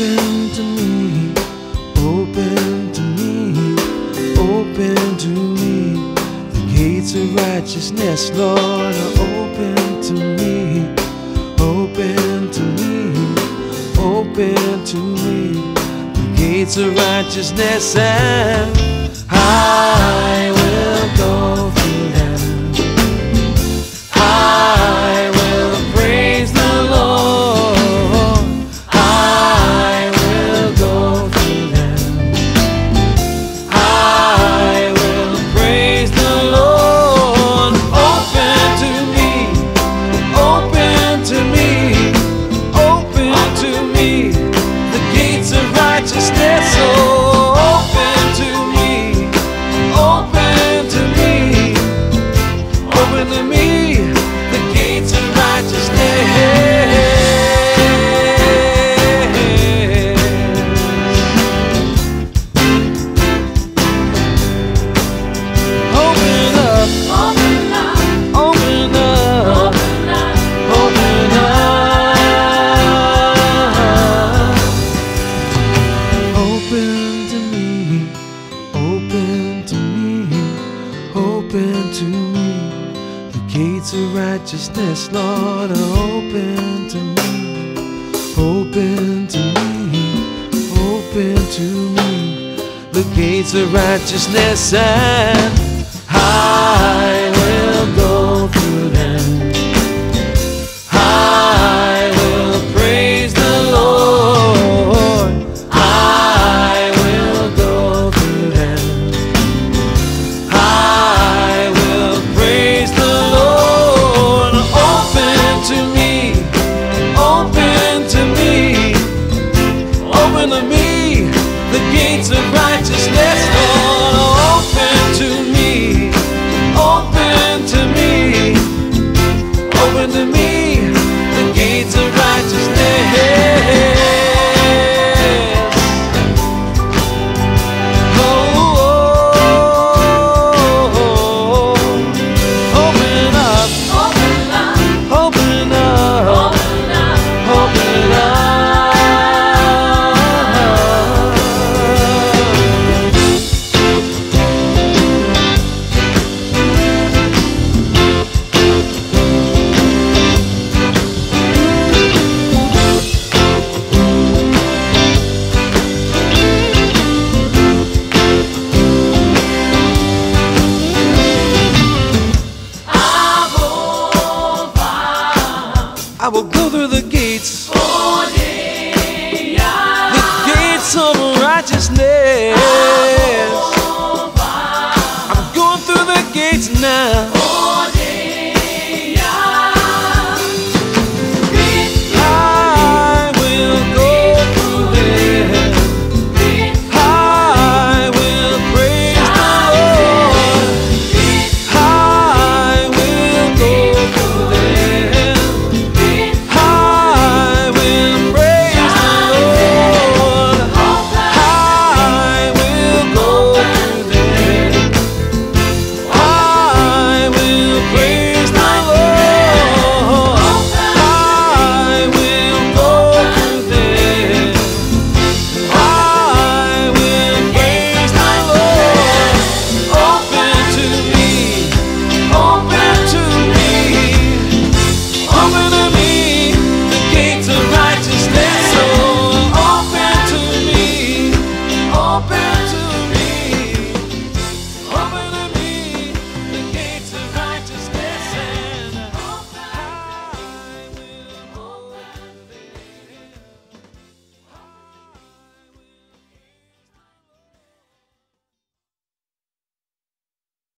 Open to me, open to me, open to me. The gates of righteousness, Lord, are open to me, open to me, open to me. The gates of righteousness and I. righteousness, Lord, open to me, open to me, open to me. The gates of righteousness and high. me the gates of righteousness. I will go through the